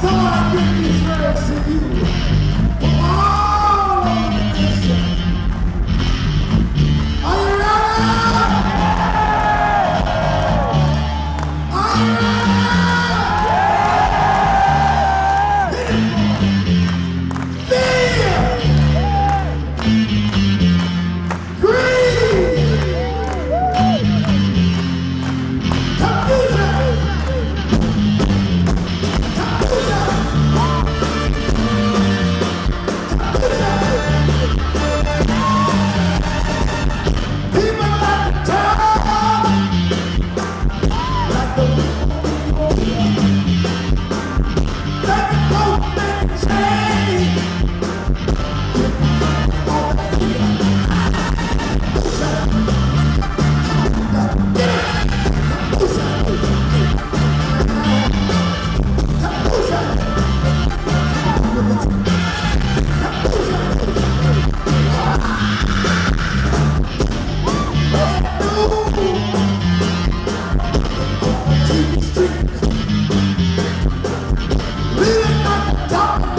Só aqui Stop!